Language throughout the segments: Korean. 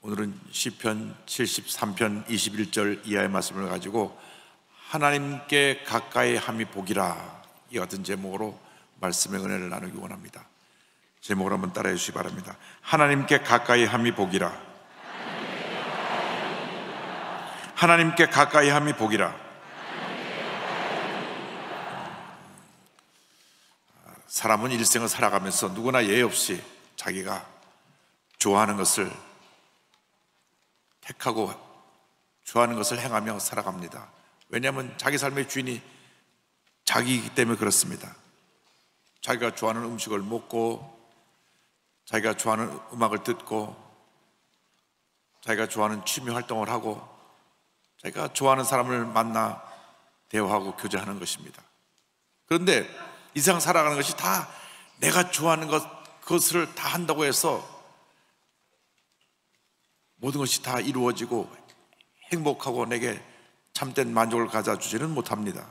오늘은 시편 73편 21절 이하의 말씀을 가지고 하나님께 가까이 함이 복이라 이 같은 제목으로 말씀의 은혜를 나누기 원합니다. 제목을 한번 따라해 주시기 바랍니다. 하나님께 가까이 함이 복이라. 하나님께 가까이 함이 복이라. 사람은 일생을 살아가면서 누구나 예의 없이 자기가 좋아하는 것을 택하고 좋아하는 것을 행하며 살아갑니다. 왜냐하면 자기 삶의 주인이 자기이기 때문에 그렇습니다. 자기가 좋아하는 음식을 먹고, 자기가 좋아하는 음악을 듣고, 자기가 좋아하는 취미 활동을 하고, 자기가 좋아하는 사람을 만나 대화하고 교제하는 것입니다. 그런데 이 세상 살아가는 것이 다 내가 좋아하는 것, 그것을 다 한다고 해서 모든 것이 다 이루어지고 행복하고 내게 참된 만족을 가져주지는 못합니다.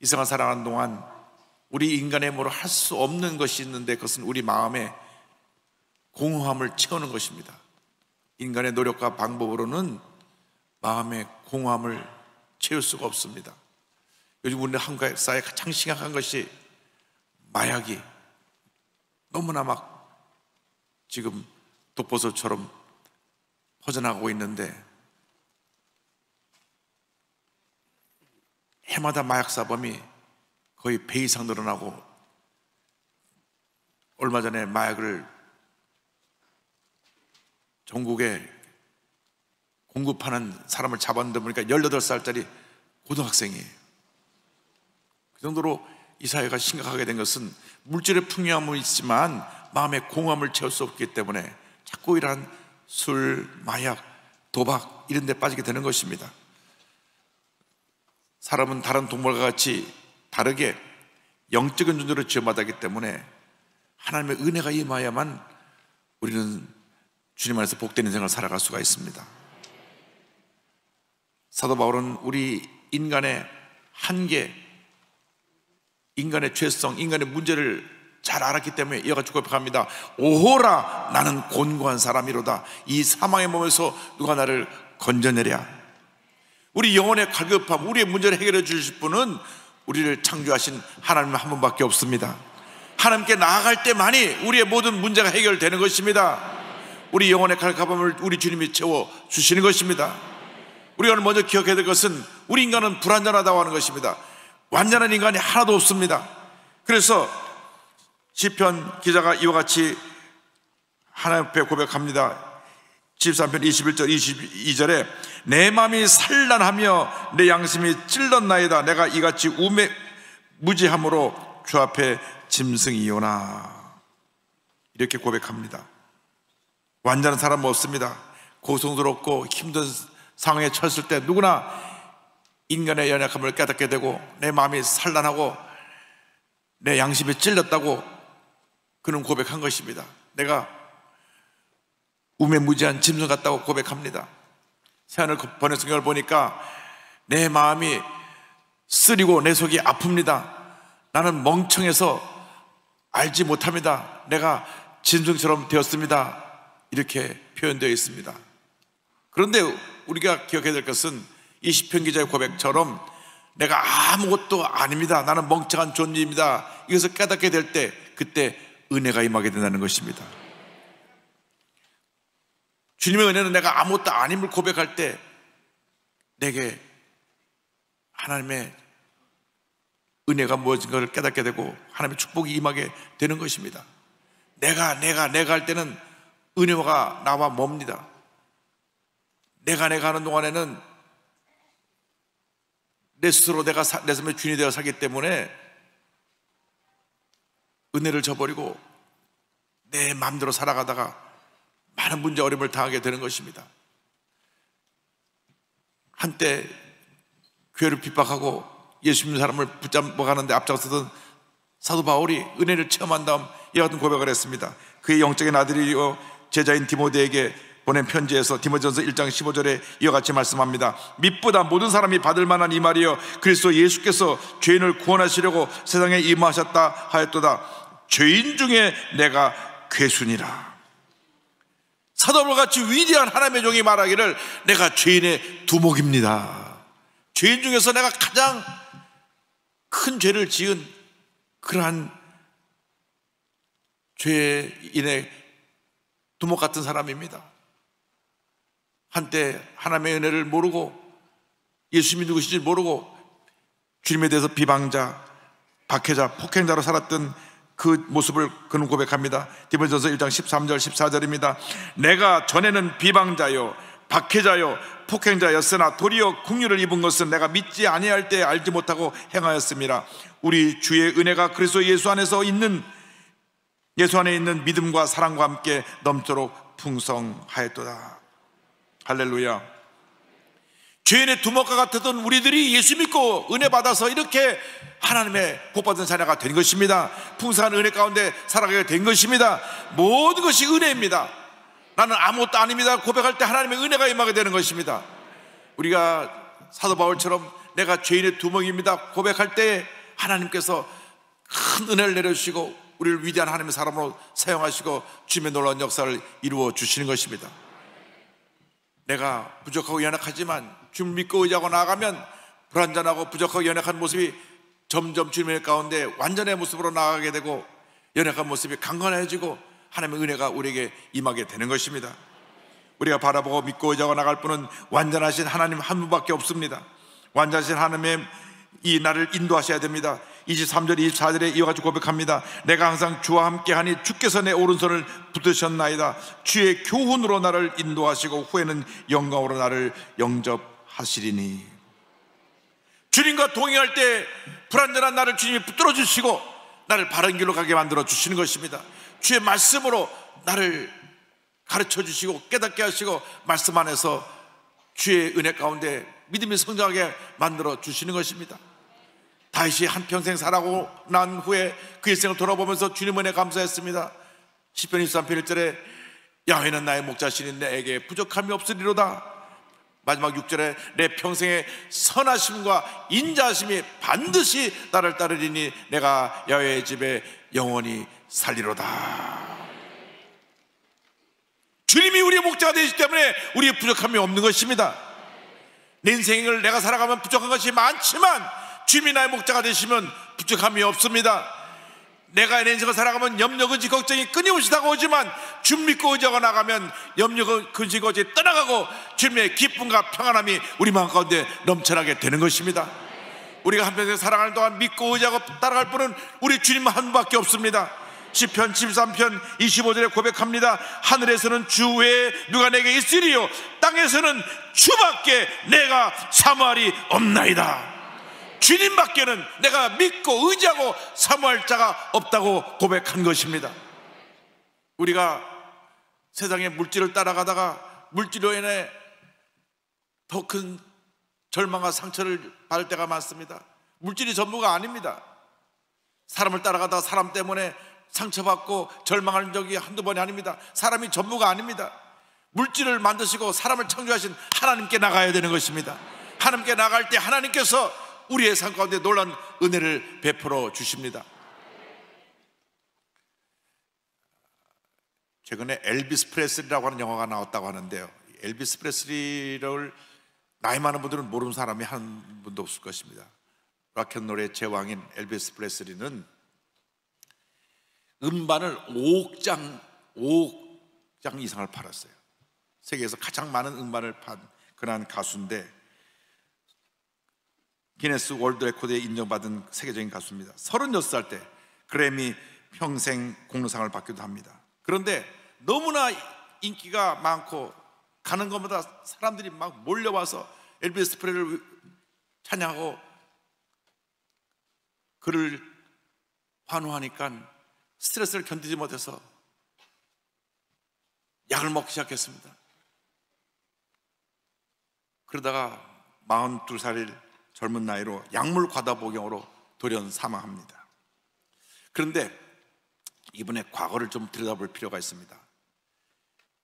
이 세상 살아가는 동안 우리 인간의 뭐로 할 수 없는 것이 있는데 그것은 우리 마음에 공허함을 채우는 것입니다. 인간의 노력과 방법으로는 마음의 공허함을 채울 수가 없습니다. 요즘 우리 한국 사회에 가장 심각한 것이 마약이 너무나 막 지금 독보소처럼 퍼져나가고 있는데 해마다 마약 사범이 거의 배 이상 늘어나고 얼마 전에 마약을 전국에 공급하는 사람을 잡았는데 보니까 18살짜리 고등학생이에요. 그 정도로 이 사회가 심각하게 된 것은 물질의 풍요함은 있지만 마음의 공허함을 채울 수 없기 때문에 자꾸 이러한 술, 마약, 도박 이런 데 빠지게 되는 것입니다. 사람은 다른 동물과 같이 다르게 영적인 존재로 지어받았기 때문에 하나님의 은혜가 임하야만 우리는 주님 안에서 복된 인생을 살아갈 수가 있습니다. 사도 바울은 우리 인간의 한계, 인간의 죄성, 인간의 문제를 잘 알았기 때문에 이어가지고 고백합니다. 오호라 나는 곤고한 사람이로다. 이 사망의 몸에서 누가 나를 건져내랴. 우리 영혼의 갈급함, 우리의 문제를 해결해 주실 분은 우리를 창조하신 하나님 한 분밖에 없습니다. 하나님께 나아갈 때만이 우리의 모든 문제가 해결되는 것입니다. 우리 영혼의 갈급함을 우리 주님이 채워 주시는 것입니다. 우리가 먼저 기억해야 될 것은 우리 인간은 불완전하다고 하는 것입니다. 완전한 인간이 하나도 없습니다. 그래서 시편 기자가 이와 같이 하나님 앞에 고백합니다. 13편 21절 22절에 내 마음이 산란하며 내 양심이 찔렀나이다 내가 이같이 우매 무지함으로 주 앞에 짐승이오나 이렇게 고백합니다. 완전한 사람은 없습니다. 고통스럽고 힘든 상황에 처했을 때 누구나 인간의 연약함을 깨닫게 되고 내 마음이 산란하고 내 양심이 찔렸다고 그는 고백한 것입니다. 내가 우매무지한 짐승 같다고 고백합니다. 세안을 보낸 성경을 보니까 내 마음이 쓰리고 내 속이 아픕니다. 나는 멍청해서 알지 못합니다. 내가 짐승처럼 되었습니다. 이렇게 표현되어 있습니다. 그런데 우리가 기억해야 될 것은 이 시편 기자의 고백처럼 내가 아무것도 아닙니다. 나는 멍청한 존재입니다. 이것을 깨닫게 될 때 그때 은혜가 임하게 된다는 것입니다. 주님의 은혜는 내가 아무것도 아님을 고백할 때 내게 하나님의 은혜가 무엇인가를 깨닫게 되고 하나님의 축복이 임하게 되는 것입니다. 내가 내가 내가 할 때는 은혜가 나와 멉니다. 내가 내가 하는 동안에는 내 스스로 내가 사, 내 삶의 주인이 되어 살기 때문에 은혜를 저버리고 내 마음대로 살아가다가 많은 문제 어려움을 당하게 되는 것입니다. 한때 교회를 핍박하고 예수 믿는 사람을 붙잡아 가는데 앞장서던 사도 바울이 은혜를 체험한 다음 이와 같은 고백을 했습니다. 그의 영적인 아들이요 제자인 디모데에게 보낸 편지에서 디모전서 1장 15절에 이와 같이 말씀합니다. 밑보다 모든 사람이 받을 만한 이 말이여 그리스도 예수께서 죄인을 구원하시려고 세상에 임하셨다 하였도다. 죄인 중에 내가 괴순이라. 사도바 같이 위대한 하나님의 종이 말하기를 내가 죄인의 두목입니다. 죄인 중에서 내가 가장 큰 죄를 지은 그러한 죄인의 두목 같은 사람입니다. 한때 하나님의 은혜를 모르고 예수님이 누구신지 모르고 주님에 대해서 비방자, 박해자, 폭행자로 살았던 그 모습을 그는 고백합니다. 디모전서 1장 13절 14절입니다. 내가 전에는 비방자요 박해자요 폭행자였으나 도리어 국류를 입은 것은 내가 믿지 아니할 때 알지 못하고 행하였습니다. 우리 주의 은혜가 그리스도 예수 안에서 있는 예수 안에 있는 믿음과 사랑과 함께 넘도록 풍성하였도다. 할렐루야. 죄인의 두목과 같았던 우리들이 예수 믿고 은혜 받아서 이렇게 하나님의 복받은 자녀가 된 것입니다. 풍성한 은혜 가운데 살아가게 된 것입니다. 모든 것이 은혜입니다. 나는 아무것도 아닙니다. 고백할 때 하나님의 은혜가 임하게 되는 것입니다. 우리가 사도 바울처럼 내가 죄인의 두목입니다. 고백할 때 하나님께서 큰 은혜를 내려주시고 우리를 위대한 하나님의 사람으로 사용하시고 주님의 놀라운 역사를 이루어 주시는 것입니다. 내가 부족하고 연약하지만 주님 믿고 의지하고 나아가면 불완전하고 부족하고 연약한 모습이 점점 주님의 가운데 완전의 모습으로 나아가게 되고 연약한 모습이 강건해지고 하나님의 은혜가 우리에게 임하게 되는 것입니다. 우리가 바라보고 믿고 의지하고 나갈 분은 완전하신 하나님 한 분밖에 없습니다. 완전하신 하나님의 이 나를 인도하셔야 됩니다. 23절, 24절에 이어가지고 고백합니다. 내가 항상 주와 함께하니 주께서 내 오른손을 붙으셨나이다. 주의 교훈으로 나를 인도하시고 후에는 영광으로 나를 영접 하시리니. 주님과 동행할 때 불안전한 나를 주님이 붙들어 주시고 나를 바른 길로 가게 만들어 주시는 것입니다. 주의 말씀으로 나를 가르쳐 주시고 깨닫게 하시고 말씀 안에서 주의 은혜 가운데 믿음이 성장하게 만들어 주시는 것입니다. 다시 한평생 살아고 난 후에 그 일생을 돌아보면서 주님 은혜 감사했습니다. 10편 23편 1절에 야훼는 나의 목자신인 내게 부족함이 없으리로다. 마지막 6절에 내 평생의 선하심과 인자하심이 반드시 나를 따르리니 내가 야훼의 집에 영원히 살리로다. 주님이 우리의 목자가 되시기 때문에 우리의 부족함이 없는 것입니다. 내 인생을 내가 살아가면 부족한 것이 많지만 주님이 나의 목자가 되시면 부족함이 없습니다. 내가 내 인생을 살아가면 염려, 근지, 걱정이 끊임없이 다가오지만 주님 믿고 의지하고 나가면 염려, 근지, 걱정이 떠나가고 주님의 기쁨과 평안함이 우리 마음 가운데 넘쳐나게 되는 것입니다. 우리가 한평생 살아가는 동안 믿고 의지하고 따라갈 분은 우리 주님 한 분밖에 없습니다. 10편 13편 25절에 고백합니다. 하늘에서는 주 외에 누가 내게 있으리요 땅에서는 주밖에 내가 사모할이 없나이다. 주님밖에는 내가 믿고 의지하고 사모할 자가 없다고 고백한 것입니다. 우리가 세상의 물질을 따라가다가 물질로 인해 더 큰 절망과 상처를 받을 때가 많습니다. 물질이 전부가 아닙니다. 사람을 따라가다가 사람 때문에 상처받고 절망하는 적이 한두 번이 아닙니다. 사람이 전부가 아닙니다. 물질을 만드시고 사람을 창조하신 하나님께 나가야 되는 것입니다. 하나님께 나갈 때 하나님께서 우리의 삶 가운데 놀란 은혜를 베풀어 주십니다. 최근에 엘비스 프레슬리라고 하는 영화가 나왔다고 하는데요. 엘비스 프레슬리를 나이 많은 분들은 모르는 사람이 한 분도 없을 것입니다. 락앤롤의 제왕인 엘비스 프레슬리는 음반을 5억 장, 5억 장 이상을 팔았어요. 세계에서 가장 많은 음반을 판 그러한 가수인데 기네스 월드 레코드에 인정받은 세계적인 가수입니다. 36살 때 그래미 평생 공로상을 받기도 합니다. 그런데 너무나 인기가 많고 가는 곳마다 사람들이 막 몰려와서 엘비스 프레슬리를 찬양하고 그를 환호하니까 스트레스를 견디지 못해서 약을 먹기 시작했습니다. 그러다가 42살일 젊은 나이로 약물 과다 복용으로 돌연 사망합니다. 그런데 이분의 과거를 좀 들여다볼 필요가 있습니다.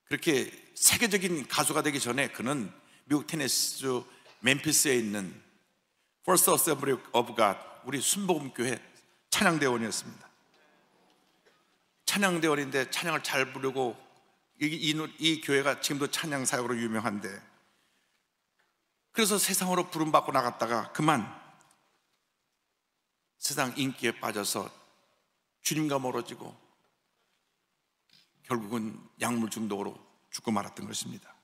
그렇게 세계적인 가수가 되기 전에 그는 미국 테네시주 멤피스에 있는 First Assembly of God 우리 순복음교회 찬양대원이었습니다. 찬양대원인데 찬양을 잘 부르고 이, 이, 이 교회가 지금도 찬양 사역으로 유명한데 그래서 세상으로 부름받고 나갔다가 그만 세상 인기에 빠져서 주님과 멀어지고 결국은 약물 중독으로 죽고 말았던 것입니다.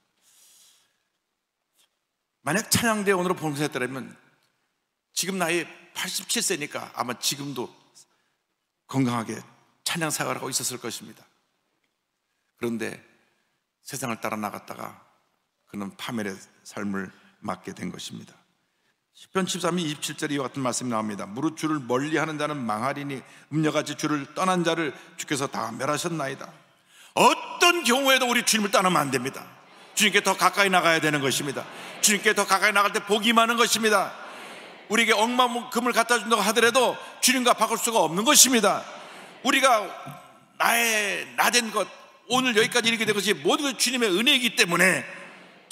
만약 찬양대원으로 봉사했더라면 지금 나이 87세니까 아마 지금도 건강하게 찬양 사역을 하고 있었을 것입니다. 그런데 세상을 따라 나갔다가 그는 파멸의 삶을 맞게 된 것입니다. 10편 13편 27절에 이와 같은 말씀이 나옵니다. 무릇 주를 멀리하는 자는 망하리니 음녀같이 주를 떠난 자를 주께서 다 멸하셨나이다. 어떤 경우에도 우리 주님을 떠나면 안 됩니다. 주님께 더 가까이 나가야 되는 것입니다. 주님께 더 가까이 나갈 때 복이 많은 것입니다. 우리에게 억만금을 갖다 준다고 하더라도 주님과 바꿀 수가 없는 것입니다. 우리가 나의 나된 것 오늘 여기까지 이렇게 된 것이 모두 주님의 은혜이기 때문에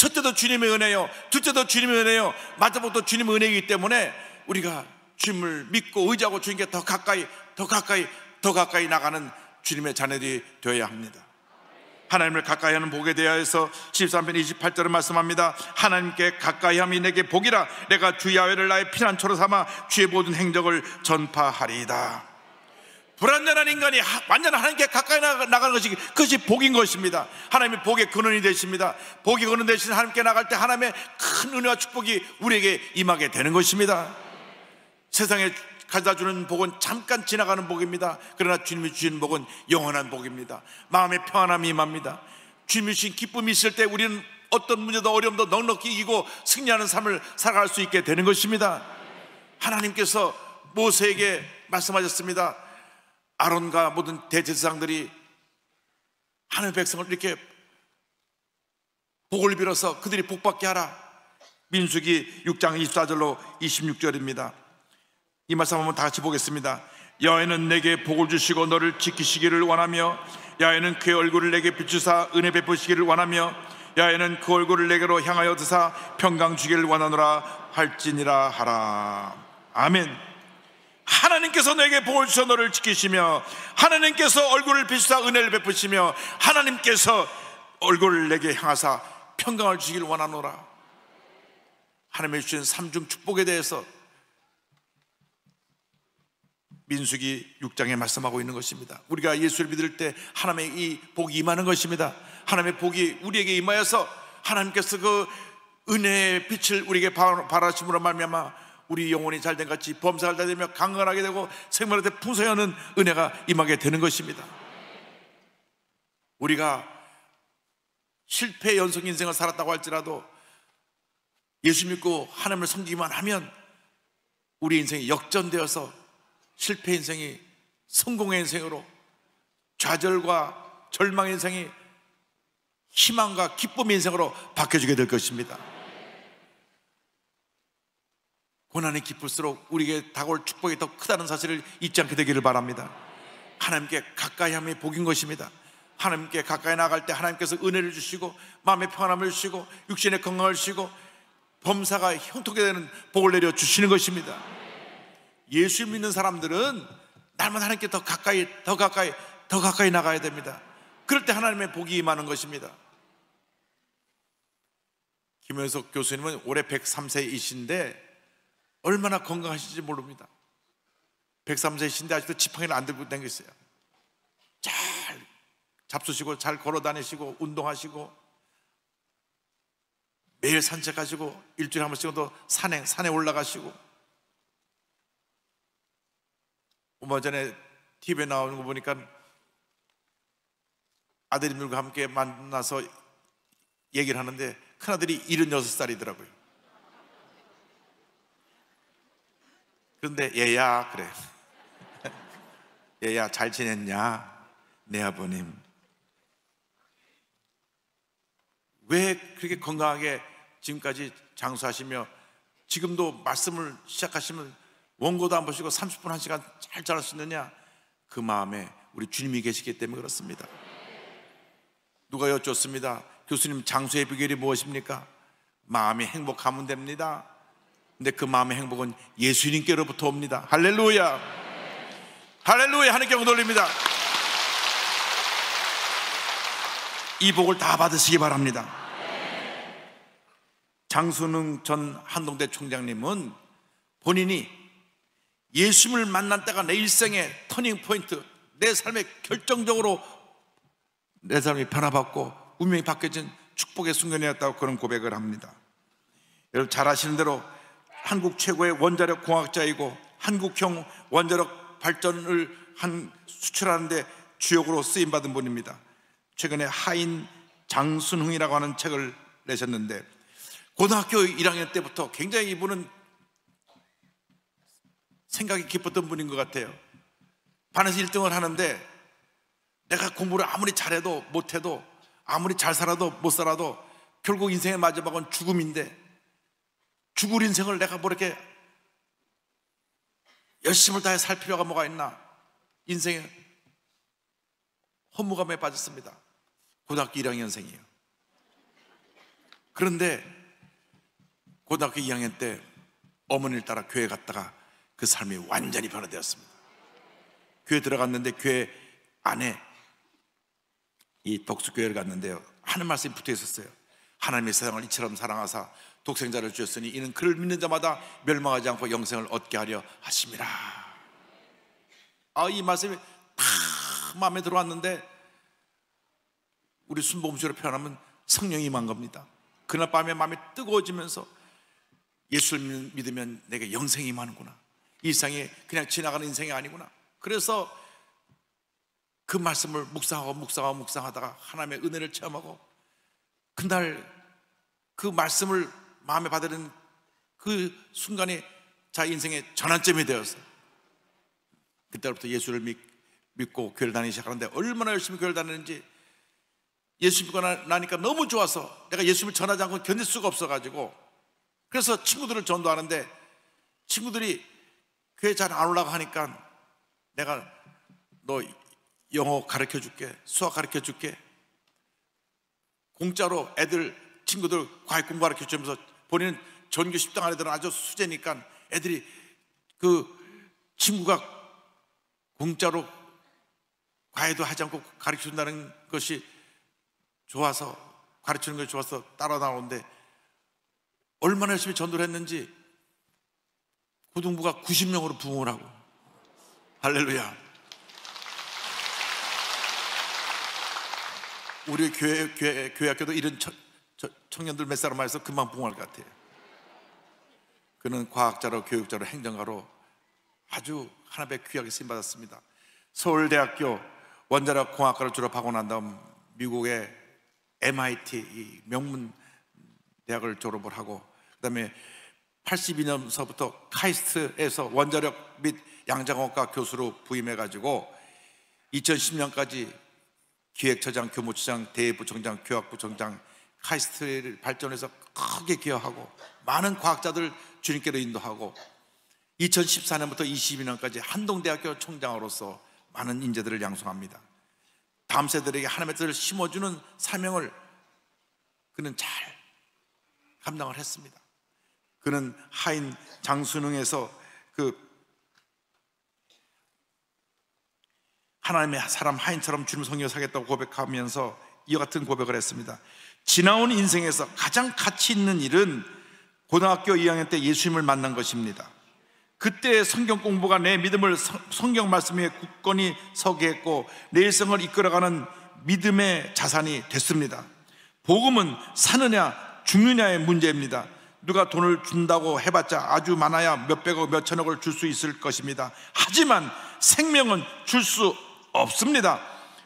첫째도 주님의 은혜요 둘째도 주님의 은혜요 마지막도 주님의 은혜이기 때문에 우리가 주님을 믿고 의지하고 주님께 더 가까이 더 가까이 더 가까이 나가는 주님의 자녀들이 되어야 합니다. 하나님을 가까이 하는 복에 대하여서 13편 28절을 말씀합니다. 하나님께 가까이 함이 내게 복이라 내가 주 야외를 나의 피난처로 삼아 주의 모든 행적을 전파하리이다. 불완전한 인간이 완전 하나님께 가까이 나가는 것이 그것이 복인 것입니다. 하나님이 복의 근원이 되십니다. 복의 근원 되신 하나님께 나갈 때 하나님의 큰 은혜와 축복이 우리에게 임하게 되는 것입니다. 세상에 가져다 주는 복은 잠깐 지나가는 복입니다. 그러나 주님이 주시는 복은 영원한 복입니다. 마음의 평안함이 임합니다. 주님이 주신 기쁨이 있을 때 우리는 어떤 문제도 어려움도 넉넉히 이기고 승리하는 삶을 살아갈 수 있게 되는 것입니다. 하나님께서 모세에게 말씀하셨습니다. 아론과 모든 대제사장들이 하늘 백성을 이렇게 복을 빌어서 그들이 복받게 하라. 민수기 6장 24절로 26절입니다. 이 말씀 한번 다 같이 보겠습니다. 여호와는 내게 복을 주시고 너를 지키시기를 원하며 야훼는 그의 얼굴을 내게 비추사 은혜 베푸시기를 원하며 야훼는 그 얼굴을 내게로 향하여 드사 평강 주기를 원하노라 할지니라 하라. 아멘. 하나님께서 내게 복을 주셔 너를 지키시며 하나님께서 얼굴을 비추사 은혜를 베푸시며 하나님께서 얼굴을 내게 향하사 평강을 주기를 원하노라. 하나님의 주신 삼중 축복에 대해서 민수기 6장에 말씀하고 있는 것입니다. 우리가 예수를 믿을 때 하나님의 이 복이 임하는 것입니다. 하나님의 복이 우리에게 임하여서 하나님께서 그 은혜의 빛을 우리에게 바라심으로 말미암아 우리 영혼이 잘된 같이 범사가 잘 되며 강건하게 되고 생명한테 풍성하는 은혜가 임하게 되는 것입니다. 우리가 실패 연속 인생을 살았다고 할지라도 예수 믿고 하나님을 섬기기만 하면 우리 인생이 역전되어서 실패 인생이 성공의 인생으로 좌절과 절망의 인생이 희망과 기쁨의 인생으로 바뀌어지게 될 것입니다. 고난이 깊을수록 우리에게 다가올 축복이 더 크다는 사실을 잊지 않게 되기를 바랍니다. 하나님께 가까이 함이 복인 것입니다. 하나님께 가까이 나갈 때 하나님께서 은혜를 주시고 마음의 평안함을 주시고 육신의 건강을 주시고 범사가 형통하게 되는 복을 내려 주시는 것입니다. 예수 믿는 사람들은 날마다 하나님께 더 가까이, 더 가까이, 더 가까이 나가야 됩니다. 그럴 때 하나님의 복이 임하는 것입니다. 김현석 교수님은 올해 103세이신데 얼마나 건강하신지 모릅니다. 103세이신데 아직도 지팡이를 안 들고 다니겠어요. 잘 잡수시고 잘 걸어 다니시고 운동하시고 매일 산책하시고 일주일에 한 번씩은 산에 산에 올라가시고 얼마 전에 TV에 나오는 거 보니까 아들님들과 함께 만나서 얘기를 하는데 큰아들이 76살이더라고요. 그런데 얘야 그래. 얘야 잘 지냈냐? 내 아버님. 왜 그렇게 건강하게 지금까지 장수하시며 지금도 말씀을 시작하시면 원고도 안 보시고 30분, 1시간 잘 자랄 수 있느냐? 그 마음에 우리 주님이 계시기 때문에 그렇습니다. 누가 여쭙습니다. 교수님 장수의 비결이 무엇입니까? 마음이 행복하면 됩니다. 근데 그 마음의 행복은 예수님께로부터 옵니다. 할렐루야. 할렐루야. 하늘께 돌립니다. 이 복을 다 받으시기 바랍니다. 장순웅 전 한동대 총장님은 본인이 예수님을 만난 때가 내 일생의 터닝 포인트, 내 삶에 결정적으로 내 삶이 변화받고 운명이 바뀌어진 축복의 순간이었다고 그런 고백을 합니다. 여러분 잘 아시는 대로 한국 최고의 원자력 공학자이고 한국형 원자력 발전을 한 수출하는데 주역으로 쓰임 받은 분입니다. 최근에 하인 장순흥이라고 하는 책을 내셨는데 고등학교 1학년 때부터 굉장히 이분은 생각이 깊었던 분인 것 같아요. 반에서 1등을 하는데 내가 공부를 아무리 잘해도 못해도 아무리 잘 살아도 못 살아도 결국 인생의 마지막은 죽음인데 죽을 인생을 내가 뭐 이렇게 열심을 다해 살 필요가 뭐가 있나 인생에 허무감에 빠졌습니다. 고등학교 1학년생이에요. 그런데 고등학교 2학년 때 어머니를 따라 교회 갔다가 그 삶이 완전히 변화되었습니다. 교회 들어갔는데 교회 안에 이 독수교회를 갔는데요. 하는 말씀이 붙어 있었어요. 하나님의 세상을 이처럼 사랑하사 독생자를 주셨으니 이는 그를 믿는 자마다 멸망하지 않고 영생을 얻게 하려 하심이라. 아, 이 말씀이 다 마음에 들어왔는데 우리 순봉수로 표현하면 성령이 임한 겁니다. 그날 밤에 마음이 뜨거워지면서 예수를 믿으면 내게 영생이 임하는구나. 이 세상에 그냥 지나가는 인생이 아니구나. 그래서 그 말씀을 묵상하고 묵상하고 묵상하다가 하나님의 은혜를 체험하고 그날 그 말씀을 마음에 받으는 그 순간이 자 인생의 전환점이 되었어. 그때부터 예수를 믿, 믿고 교회를 다니기 시작하는데 얼마나 열심히 교회를 다니는지 예수 믿고 나니까 너무 좋아서 내가 예수를 전하지 않고 견딜 수가 없어가지고 그래서 친구들을 전도하는데 친구들이 교회 잘 안 올라가 하니까 내가 너 영어 가르쳐 줄게 수학 가르쳐 줄게 공짜로 애들 친구들 과외 공부 가르쳐 주면서 본인은 전교 10등 안에들은 아주 수제니까 애들이 그 친구가 공짜로 과외도 하지 않고 가르쳐 준다는 것이 좋아서 가르치는 것이 좋아서 따라 나오는데 얼마나 열심히 전도를 했는지 고등부가 90명으로 부흥을 하고. 할렐루야. 우리 교회, 교회, 교회 학교도 이런 청, 청년들 몇 사람 만해서 금방 부흥할 것 같아요. 그는 과학자로 교육자로 행정가로 아주 하나의 귀하게 쓰임 받았습니다. 서울대학교 원자력 공학과를 졸업하고 난 다음 미국의 MIT 명문 대학을 졸업을 하고 그다음에 82년서부터 카이스트에서 원자력 및 양자공학과 교수로 부임해 가지고 2010년까지 기획처장, 교무처장, 대부총장, 교학부총장 카이스트를 발전해서 크게 기여하고 많은 과학자들 주님께로 인도하고 2014년부터 22년까지 한동대학교 총장으로서 많은 인재들을 양성합니다. 다음 세대에게 하나님의 뜻을 심어주는 사명을 그는 잘 감당을 했습니다. 그는 하인 장수능에서 그 하나님의 사람 하인처럼 주님 성령 사겠다고 고백하면서 이와 같은 고백을 했습니다. 지나온 인생에서 가장 가치 있는 일은 고등학교 2학년 때 예수님을 만난 것입니다. 그때 성경 공부가 내 믿음을 성경 말씀에 굳건히 서게 했고 내 일생을 이끌어가는 믿음의 자산이 됐습니다. 복음은 사느냐 죽느냐의 문제입니다. 누가 돈을 준다고 해봤자 아주 많아야 몇백억 몇천억을 줄 수 있을 것입니다. 하지만 생명은 줄 수 없습니다.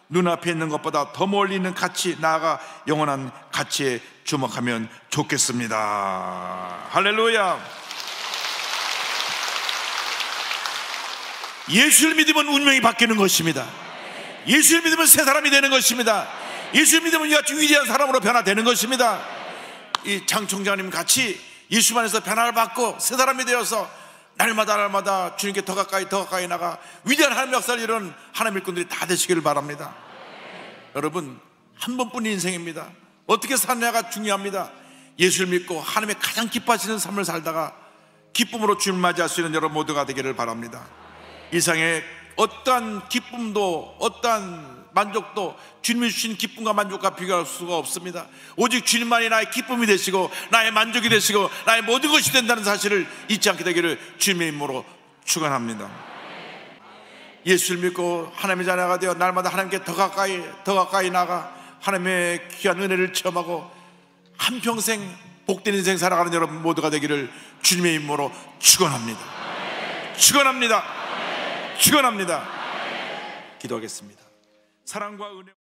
눈앞에 있는 것보다 더 멀리 있는 가치 나아가 영원한 가치에 주목하면 좋겠습니다. 할렐루야. 예수를 믿으면 운명이 바뀌는 것입니다. 예수를 믿으면 새 사람이 되는 것입니다. 예수를 믿으면 이같이 위대한 사람으로 변화되는 것입니다. 이 장총장님 같이 예수 안에서 변화를 받고 새 사람이 되어서 날마다 날마다 주님께 더 가까이 더 가까이 나가 위대한 하나님 역사를 이루는 하나님 일꾼들이 다 되시기를 바랍니다. 여러분 한 번뿐인 인생입니다. 어떻게 사느냐가 중요합니다. 예수를 믿고 하나님의 가장 기뻐하시는 삶을 살다가 기쁨으로 주님 맞이할 수 있는 여러분 모두가 되기를 바랍니다. 이상의 어떠한 기쁨도 어떠한 만족도 주님이 주신 기쁨과 만족과 비교할 수가 없습니다. 오직 주님만이 나의 기쁨이 되시고 나의 만족이 되시고 나의 모든 것이 된다는 사실을 잊지 않게 되기를 주님의 이름으로 축원합니다. 예수를 믿고 하나님의 자녀가 되어 날마다 하나님께 더 가까이 더 가까이 나가 하나님의 귀한 은혜를 체험하고 한 평생 복된 인생 살아가는 여러분 모두가 되기를 주님의 이름으로 축원합니다. 축원합니다. 축원합니다. 기도하겠습니다. 사랑과 은혜